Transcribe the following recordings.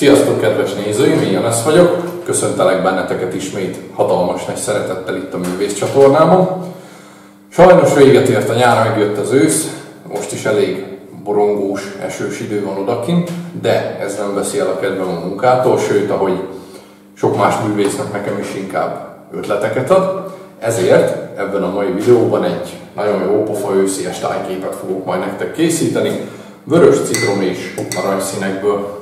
Sziasztok, kedves nézőim, én Janesz vagyok. Köszöntelek benneteket ismét hatalmas nagy szeretettel itt a Művész csatornámon. Sajnos véget ért a nyár, megjött az ősz, most is elég borongós, esős idő van odakint, de ez nem veszi el a kedvem a munkától, sőt, ahogy sok más művésznek nekem is inkább ötleteket ad. Ezért ebben a mai videóban egy nagyon jó pofa őszi tájképet fogok majd nektek készíteni, vörös citrom és aranyszínekből.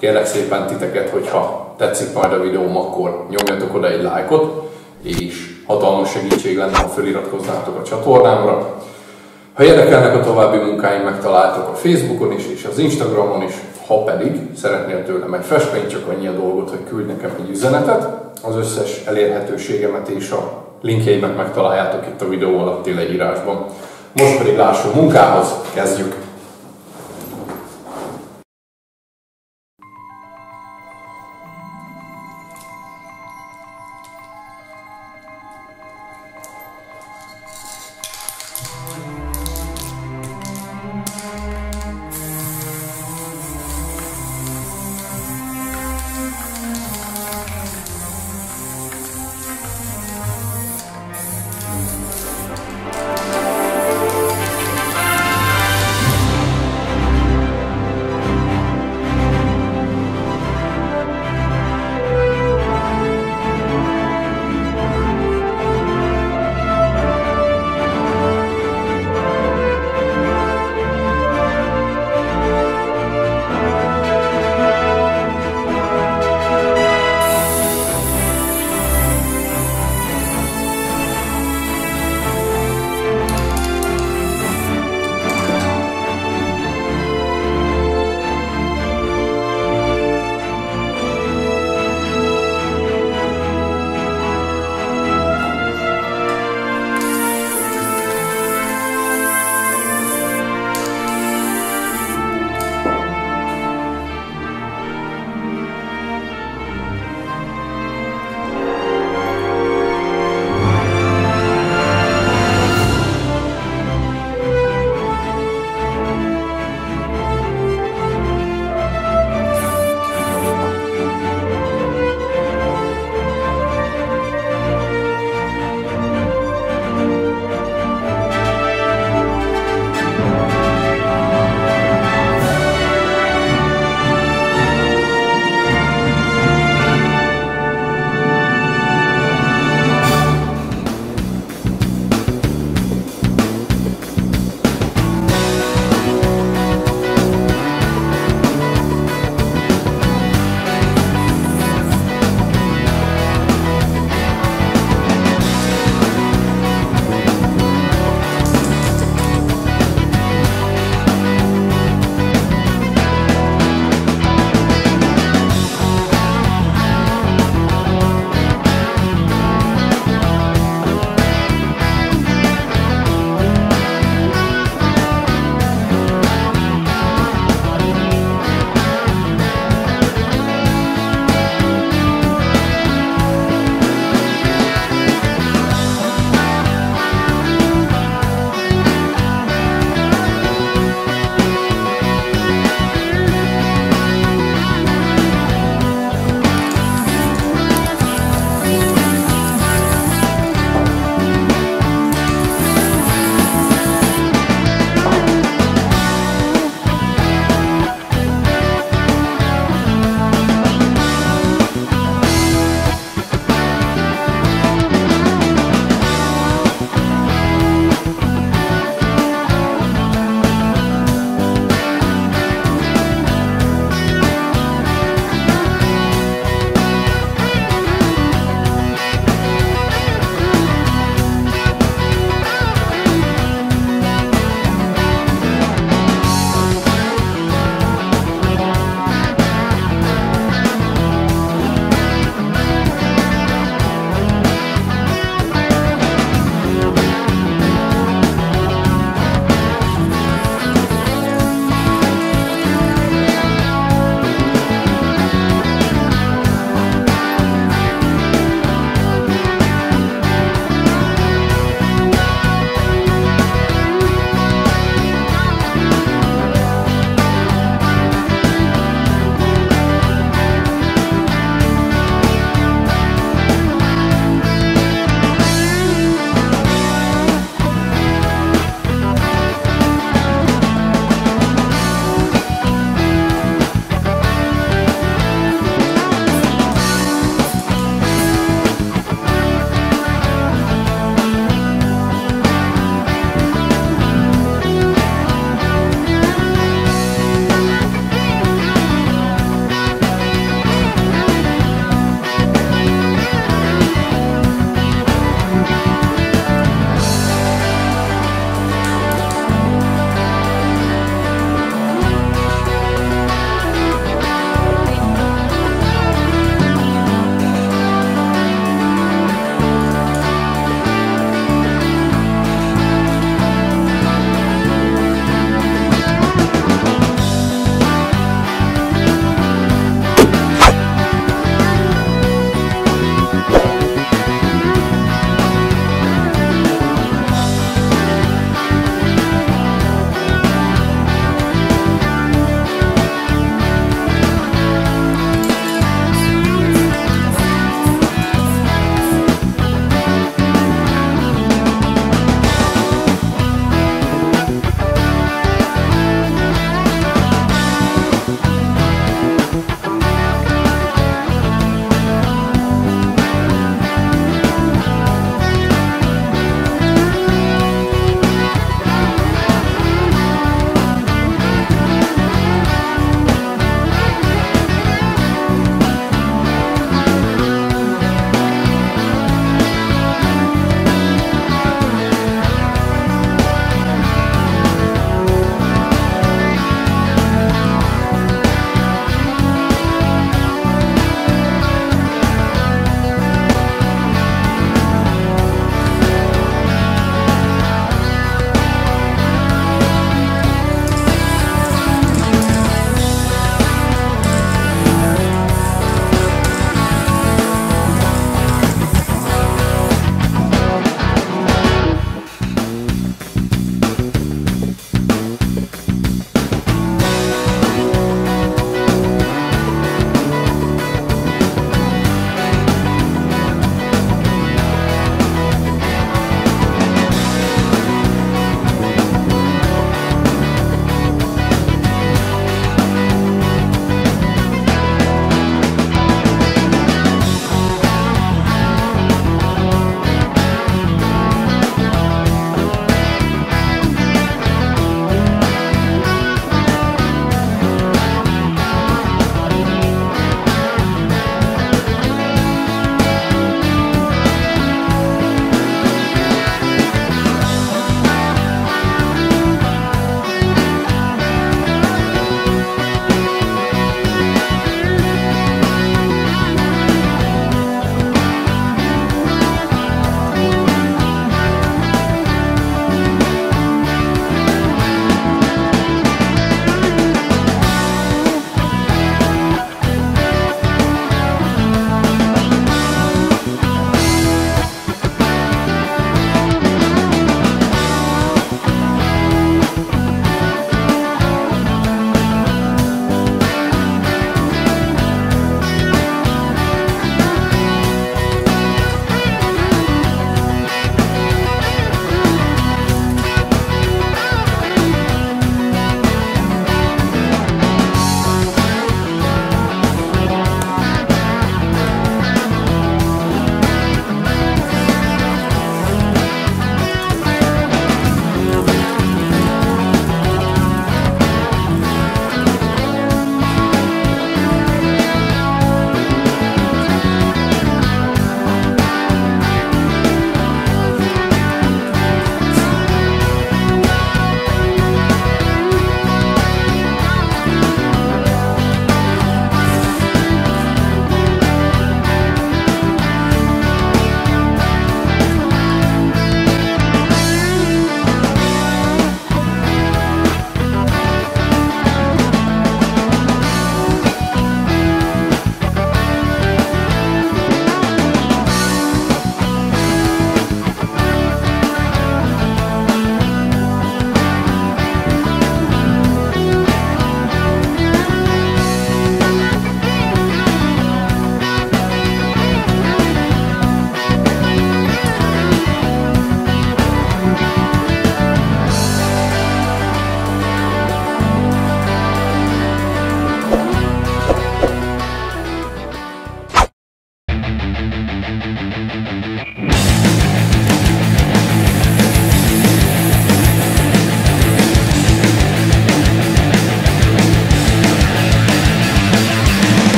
Kérlek szépen titeket, hogyha tetszik majd a videóm, akkor nyomjatok oda egy lájkot, és hatalmas segítség lenne, ha feliratkoznátok a csatornámra. Ha érdekelnek a további munkáim, megtaláltok a Facebookon is, és az Instagramon is, ha pedig szeretnél tőlem egy festményt, csak annyi a dolgot, hogy küldj nekem egy üzenetet. Az összes elérhetőségemet és a linkjeimet megtaláljátok itt a videó alatti leírásban. Most pedig lássuk munkához, kezdjük!